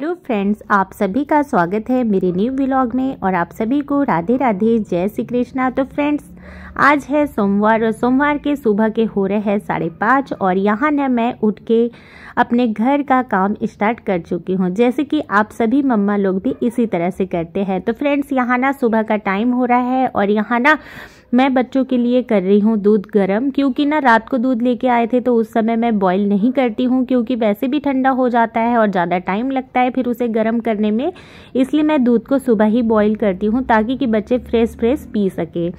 Hello friends आप सभी का स्वागत है मेरे न्यू ब्लॉग में और आप सभी को राधे राधे जय श्री कृष्णा। तो फ्रेंड्स आज है सोमवार और सोमवार के सुबह के हो रहे हैं साढ़े पाँच और यहाँ न मैं उठ के अपने घर का काम स्टार्ट कर चुकी हूँ। जैसे कि आप सभी मम्मा लोग भी इसी तरह से करते हैं। तो फ्रेंड्स, यहाँ ना सुबह का टाइम हो रहा है और यहाँ ना मैं बच्चों के लिए कर रही हूँ दूध गर्म, क्योंकि ना रात को दूध लेके आए थे तो उस समय मैं बॉईल नहीं करती हूँ, क्योंकि वैसे भी ठंडा हो जाता है और ज़्यादा टाइम लगता है फिर उसे गर्म करने में। इसलिए मैं दूध को सुबह ही बॉईल करती हूँ ताकि कि बच्चे फ्रेश फ्रेश पी सके।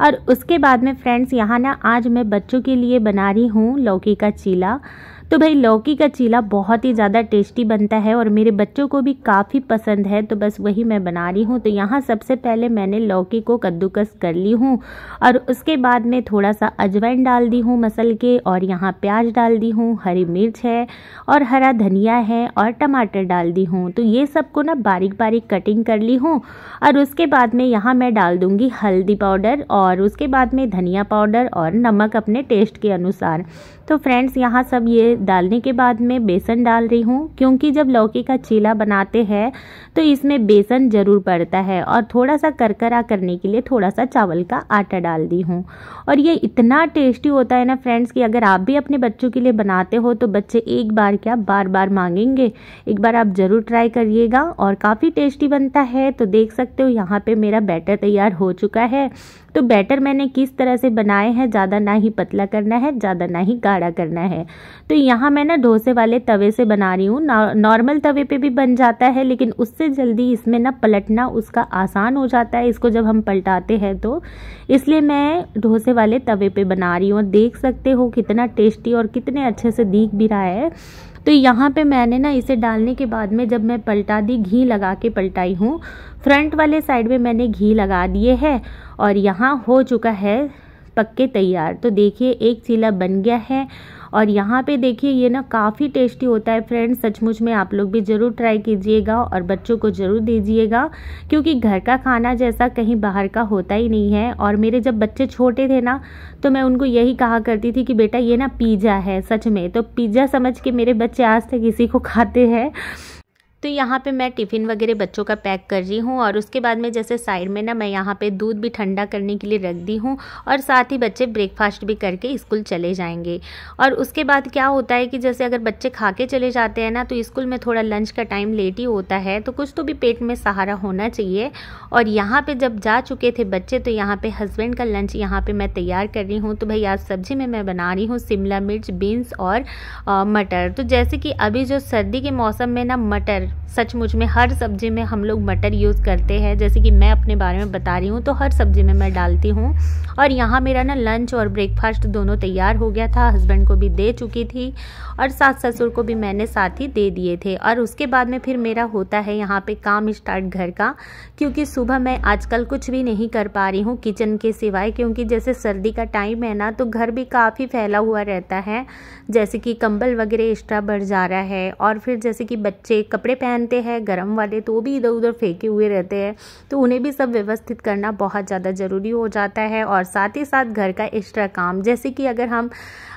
और उसके बाद में फ्रेंड्स, यहाँ ना आज मैं बच्चों के लिए बना रही हूँ लौकी का चीला। तो भाई लौकी का चीला बहुत ही ज़्यादा टेस्टी बनता है और मेरे बच्चों को भी काफ़ी पसंद है तो बस वही मैं बना रही हूँ। तो यहाँ सबसे पहले मैंने लौकी को कद्दूकस कर ली हूँ और उसके बाद में थोड़ा सा अजवाइन डाल दी हूँ मसल के और यहाँ प्याज डाल दी हूँ, हरी मिर्च है और हरा धनिया है और टमाटर डाल दी हूँ। तो ये सबको ना बारीक बारीक कटिंग कर ली हूँ और उसके बाद में यहाँ मैं डाल दूँगी हल्दी पाउडर और उसके बाद में धनिया पाउडर और नमक अपने टेस्ट के अनुसार। तो फ्रेंड्स, यहाँ सब ये डालने के बाद में बेसन डाल रही हूँ, क्योंकि जब लौकी का चीला बनाते हैं तो इसमें बेसन ज़रूर पड़ता है। और थोड़ा सा करकरा करने के लिए थोड़ा सा चावल का आटा डाल दी हूँ। और ये इतना टेस्टी होता है ना फ्रेंड्स कि अगर आप भी अपने बच्चों के लिए बनाते हो तो बच्चे एक बार क्या बार बार मांगेंगे। एक बार आप ज़रूर ट्राई करिएगा और काफ़ी टेस्टी बनता है। तो देख सकते हो, यहाँ पे मेरा बैटर तैयार हो चुका है। तो बैटर मैंने किस तरह से बनाए हैं, ज़्यादा ना ही पतला करना है, ज़्यादा ना ही गाढ़ा करना है। तो यहाँ मैं ना डोसे वाले तवे से बना रही हूँ। नॉर्मल तवे पे भी बन जाता है, लेकिन उससे जल्दी इसमें ना पलटना उसका आसान हो जाता है। इसको जब हम पलटाते हैं तो। इसलिए मैं डोसे वाले तवे पे बना रही हूँ। देख सकते हो कितना टेस्टी और कितने अच्छे से दिख भी रहा है। तो यहाँ पे मैंने ना इसे डालने के बाद में जब मैं पलटा दी, घी लगा के पलटाई हूँ। फ्रंट वाले साइड में मैंने घी लगा दिए है और यहाँ हो चुका है पक्के तैयार। तो देखिए, एक चीला बन गया है और यहाँ पे देखिए, ये ना काफ़ी टेस्टी होता है फ्रेंड्स। सचमुच में आप लोग भी ज़रूर ट्राई कीजिएगा और बच्चों को ज़रूर दीजिएगा, क्योंकि घर का खाना जैसा कहीं बाहर का होता ही नहीं है। और मेरे जब बच्चे छोटे थे ना तो मैं उनको यही कहा करती थी कि, बेटा, ये ना पिज़्ज़ा है, सच में। तो पिज़्ज़ा समझ के मेरे बच्चे आज तक इसी को खाते हैं। तो यहाँ पे मैं टिफ़िन वगैरह बच्चों का पैक कर रही हूँ और उसके बाद में जैसे साइड में ना मैं यहाँ पे दूध भी ठंडा करने के लिए रख दी हूँ और साथ ही बच्चे ब्रेकफास्ट भी करके स्कूल चले जाएँगे। और उसके बाद क्या होता है कि जैसे अगर बच्चे खा के चले जाते हैं ना तो स्कूल में थोड़ा लंच का टाइम लेट ही होता है तो कुछ तो भी पेट में सहारा होना चाहिए। और यहाँ पर जब जा चुके थे बच्चे तो यहाँ पर हस्बैंड का लंच यहाँ पर मैं तैयार कर रही हूँ। तो भाई आज सब्ज़ी में मैं बना रही हूँ शिमला मिर्च, बीन्स और मटर। तो जैसे कि अभी जो सर्दी के मौसम में ना मटर सचमुच में हर सब्ज़ी में हम लोग मटर यूज़ करते हैं। जैसे कि मैं अपने बारे में बता रही हूँ तो हर सब्ज़ी में मैं डालती हूँ। और यहाँ मेरा ना लंच और ब्रेकफास्ट दोनों तैयार हो गया था। हस्बैंड को भी दे चुकी थी और सास ससुर को भी मैंने साथ ही दे दिए थे। और उसके बाद में फिर मेरा होता है यहाँ पे काम स्टार्ट घर का, क्योंकि सुबह मैं आजकल कुछ भी नहीं कर पा रही हूँ किचन के सिवाय, क्योंकि जैसे सर्दी का टाइम है ना तो घर भी काफ़ी फैला हुआ रहता है। जैसे कि कंबल वगैरह एक्स्ट्रा बढ़ जा रहा है और फिर जैसे कि बच्चे कपड़े पहनते हैं, गर्म वाले तो भी इधर उधर फेंके हुए रहते हैं। तो उन्हें भी सब व्यवस्थित करना बहुत ज़्यादा ज़रूरी हो जाता है और साथ ही साथ घर का एक्स्ट्रा काम, जैसे कि अगर हम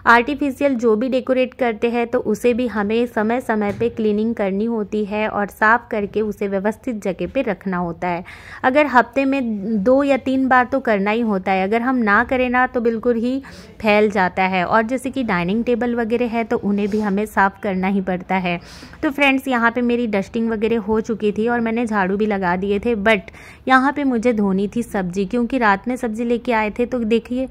आर्टिफिशियल जो भी डेकोरेट करते हैं तो उसे भी हमें समय समय पे क्लीनिंग करनी होती है और साफ़ करके उसे व्यवस्थित जगह पे रखना होता है। अगर हफ़्ते में दो या तीन बार तो करना ही होता है, अगर हम ना करें ना तो बिल्कुल ही फैल जाता है। और जैसे कि डाइनिंग टेबल वगैरह है तो उन्हें भी हमें साफ़ करना ही पड़ता है। तो फ्रेंड्स यहाँ पे मेरी डस्टिंग वगैरह हो चुकी थी और मैंने झाड़ू भी लगा दिए थे बट यहाँ पे मुझे धोनी थी सब्ज़ी, क्योंकि रात में सब्ज़ी लेके आए थे तो देखिए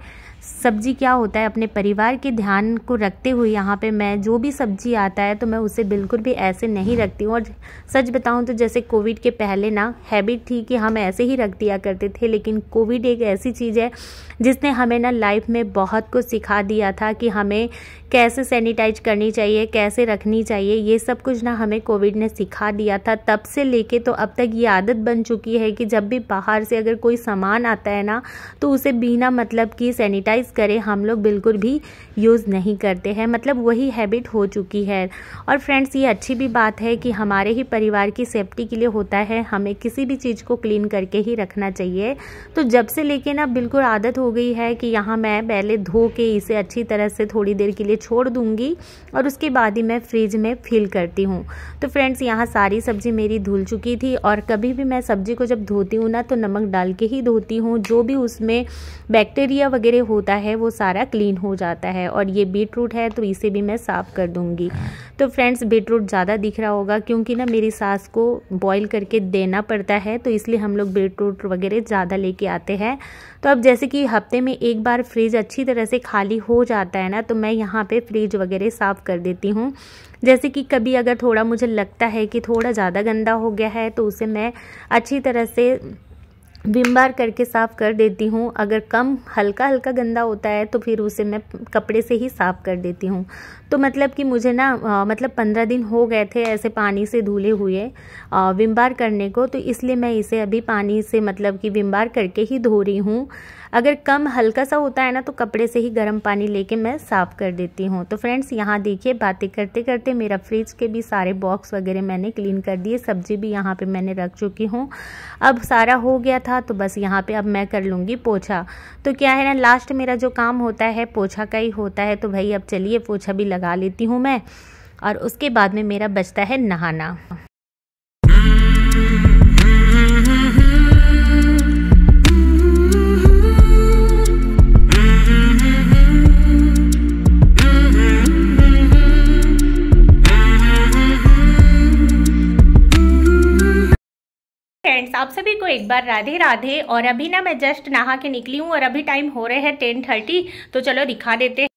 सब्ज़ी क्या होता है अपने परिवार के ध्यान को रखते हुए यहाँ पे मैं जो भी सब्ज़ी आता है तो मैं उसे बिल्कुल भी ऐसे नहीं रखती हूँ। और सच बताऊँ तो जैसे कोविड के पहले ना, हैबिट थी कि हम ऐसे ही रख दिया करते थे, लेकिन कोविड एक ऐसी चीज़ है जिसने हमें ना लाइफ में बहुत कुछ सिखा दिया था कि हमें कैसे सैनिटाइज करनी चाहिए, कैसे रखनी चाहिए, ये सब कुछ ना हमें कोविड ने सिखा दिया था। तब से लेके तो अब तक ये आदत बन चुकी है कि जब भी बाहर से अगर कोई सामान आता है ना तो उसे बिना मतलब कि सैनिटाइज रियलाइज़ करें, हम लोग बिल्कुल भी यूज़ नहीं करते हैं। मतलब वही हैबिट हो चुकी है। और फ्रेंड्स ये अच्छी भी बात है कि हमारे ही परिवार की सेफ्टी के लिए होता है। हमें किसी भी चीज़ को क्लीन करके ही रखना चाहिए। तो जब से लेके ना बिल्कुल आदत हो गई है कि यहाँ मैं पहले धो के इसे अच्छी तरह से थोड़ी देर के लिए छोड़ दूँगी और उसके बाद ही मैं फ्रिज में फिल करती हूँ। तो फ्रेंड्स यहाँ सारी सब्ज़ी मेरी धुल चुकी थी और कभी भी मैं सब्ज़ी को जब धोती हूँ ना तो नमक डाल के ही धोती हूँ। जो भी उसमें बैक्टीरिया वगैरह होता है, वो सारा क्लीन हो जाता है और ये बीट रूट है तो इसे भी मैं साफ़ कर दूँगी। तो फ्रेंड्स बीट रूट ज़्यादा दिख रहा होगा क्योंकि ना मेरी सास को बॉईल करके देना पड़ता है तो इसलिए हम लोग बीट रूट वगैरह ज़्यादा लेके आते हैं। तो अब जैसे कि हफ़्ते में एक बार फ्रिज अच्छी तरह से खाली हो जाता है ना तो मैं यहाँ पर फ्रिज वगैरह साफ़ कर देती हूँ। जैसे कि कभी अगर थोड़ा मुझे लगता है कि थोड़ा ज़्यादा गंदा हो गया है तो उसे मैं अच्छी तरह से विम बार करके साफ़ कर देती हूँ। अगर कम हल्का हल्का गंदा होता है तो फिर उसे मैं कपड़े से ही साफ़ कर देती हूँ। तो मतलब कि मुझे ना आ, मतलब पंद्रह दिन हो गए थे ऐसे पानी से धुले हुए विम बार करने को तो इसलिए मैं इसे अभी पानी से मतलब कि विम बार करके ही धो रही हूँ। अगर कम हल्का सा होता है ना तो कपड़े से ही गर्म पानी लेके मैं साफ़ कर देती हूँ। तो फ्रेंड्स यहाँ देखिए बातें करते करते मेरा फ्रिज के भी सारे बॉक्स वगैरह मैंने क्लीन कर दिए सब्ज़ी भी यहाँ पे मैंने रख चुकी हूँ। अब सारा हो गया था तो बस यहाँ पे अब मैं कर लूँगी पोछा। तो क्या है ना लास्ट मेरा जो काम होता है पोछा का ही होता है तो भाई अब चलिए पोछा भी लेती हूँ मैं, और उसके बाद में मेरा बचता है नहाना। फ्रेंड्स आप सभी को एक बार राधे राधे, और अभी ना मैं जस्ट नहा के निकली हूँ, और अभी टाइम हो रहे हैं टेन थर्टी तो चलो दिखा देते हैं।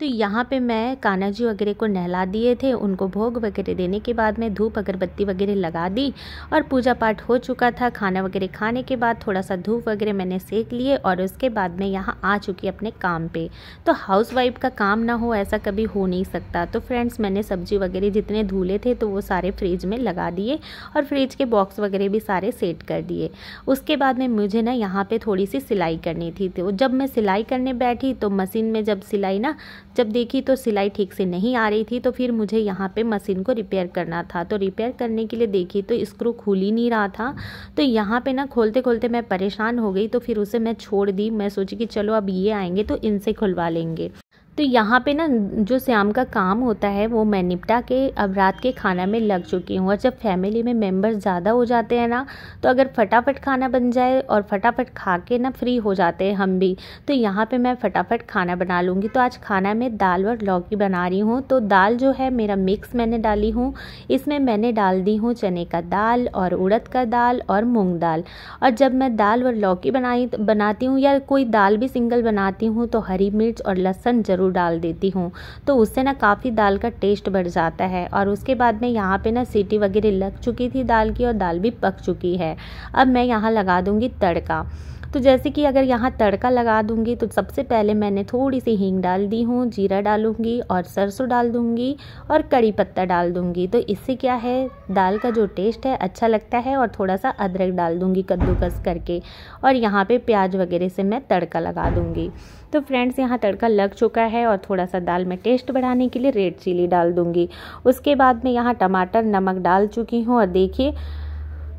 तो यहाँ पे मैं कान्हा जी वगैरह को नहला दिए थे, उनको भोग वगैरह देने के बाद मैं धूप, अगरबत्ती वगैरह लगा दी और पूजा पाठ हो चुका था। खाना वगैरह खाने के बाद थोड़ा सा धूप वगैरह मैंने सेक लिए और उसके बाद मैं यहाँ आ चुकी अपने काम पे। तो हाउस वाइफ का काम ना हो, ऐसा कभी हो नहीं सकता। तो फ्रेंड्स मैंने सब्ज़ी वगैरह जितने धूले थे तो वो सारे फ्रिज में लगा दिए और फ्रिज के बॉक्स वगैरह भी सारे सेट कर दिए। उसके बाद में मुझे ना यहाँ पर थोड़ी सी सिलाई करनी थी। तो जब मैं सिलाई करने बैठी तो मशीन में जब सिलाई ना जब देखी तो सिलाई ठीक से नहीं आ रही थी तो फिर मुझे यहाँ पे मशीन को रिपेयर करना था। तो रिपेयर करने के लिए देखी तो स्क्रू खुल ही नहीं रहा था। तो यहाँ पे ना खोलते खोलते मैं परेशान हो गई तो फिर उसे मैं छोड़ दी। मैं सोची कि चलो अब ये आएँगे तो इनसे खुलवा लेंगे। तो यहाँ पे ना जो श्याम का काम होता है, वो मैं निपटा के अब रात के खाना में लग चुकी हूँ। और जब फैमिली में मेंबर्स ज़्यादा हो जाते हैं ना तो अगर फटाफट खाना बन जाए और फटाफट खा के ना फ्री हो जाते हैं हम भी तो यहाँ पे मैं फटाफट खाना बना लूँगी। तो आज खाना में दाल और लौकी बना रही हूँ। तो दाल जो है मेरा मिक्स मैंने डाली हूँ। इसमें मैंने डाल दी हूँ चने का दाल और उड़द का दाल और मूँग दाल। और जब मैं दाल और लौकी बनाई, बनाती हूँ या कोई दाल भी सिंगल बनाती हूँ तो हरी मिर्च और लहसन ज़रूर ज़रूर डाल देती हूँ। तो उससे ना काफ़ी दाल का टेस्ट बढ़ जाता है और उसके बाद में यहाँ पे ना सीटी वगैरह लग चुकी थी दाल की और दाल भी पक चुकी है। अब मैं यहाँ लगा दूँगी तड़का। तो जैसे कि अगर यहाँ तड़का लगा दूँगी तो सबसे पहले मैंने थोड़ी सी हींग डाल दी हूँ, जीरा डालूँगी और सरसों डाल दूँगी और कड़ी पत्ता डाल दूँगी। तो इससे क्या है, दाल का जो टेस्ट है अच्छा लगता है और थोड़ा सा अदरक डाल दूँगी कद्दूकस करके और यहाँ पे प्याज वगैरह से मैं तड़का लगा दूँगी। तो फ्रेंड्स, यहाँ तड़का लग चुका है और थोड़ा सा दाल में टेस्ट बढ़ाने के लिए रेड चिली डाल दूँगी। उसके बाद में यहाँ टमाटर नमक डाल चुकी हूँ और देखिए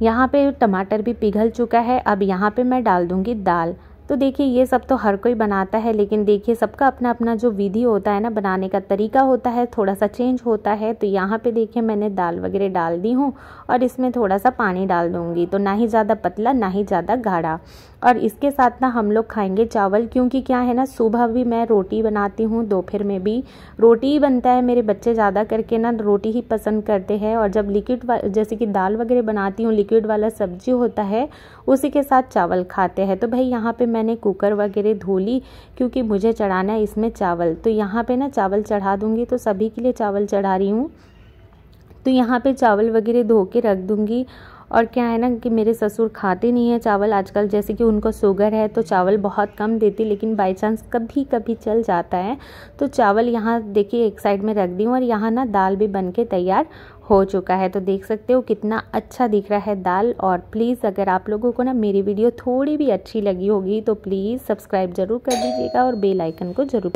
यहाँ पे टमाटर भी पिघल चुका है, अब यहाँ पे मैं डाल दूँगी दाल। तो देखिए, ये सब तो हर कोई बनाता है, लेकिन देखिए, सबका अपना अपना जो विधि होता है ना, बनाने का तरीका होता है थोड़ा सा चेंज होता है। तो यहाँ पे देखिए, मैंने दाल वगैरह डाल दी हूँ और इसमें थोड़ा सा पानी डाल दूँगी। तो ना ही ज़्यादा पतला, ना ही ज़्यादा गाढ़ा। और इसके साथ ना हम लोग खाएँगे चावल, क्योंकि क्या है ना, सुबह भी मैं रोटी बनाती हूँ, दोपहर में भी। रोटी ही बनता है, मेरे बच्चे ज़्यादा करके ना रोटी ही पसंद करते हैं। और जब लिक्विड जैसे कि दाल वगैरह बनाती हूँ, लिक्विड वाला सब्ज़ी होता है, उसी के साथ चावल खाते हैं। तो भाई, यहाँ पर मैंने कुकर वगैरह धो ली, क्योंकि मुझे चढ़ाना है इसमें चावल। तो यहाँ पर ना चावल चढ़ा दूँगी तो सभी के लिए चावल चढ़ा रही हूँ। तो यहाँ पे चावल वगैरह धो के रख दूँगी और क्या है ना कि मेरे ससुर खाते नहीं है चावल आजकल, जैसे कि उनको शुगर है तो चावल बहुत कम देती, लेकिन बाई चांस कभी कभी चल जाता है। तो चावल यहाँ देखिए एक साइड में रख दी हूँ और यहाँ ना दाल भी बन के तैयार हो चुका है। तो देख सकते हो कितना अच्छा दिख रहा है दाल और प्लीज़ अगर आप लोगों को ना मेरी वीडियो थोड़ी भी अच्छी लगी होगी तो प्लीज़ सब्सक्राइब ज़रूर कर दीजिएगा और बेल आइकन को ज़रूर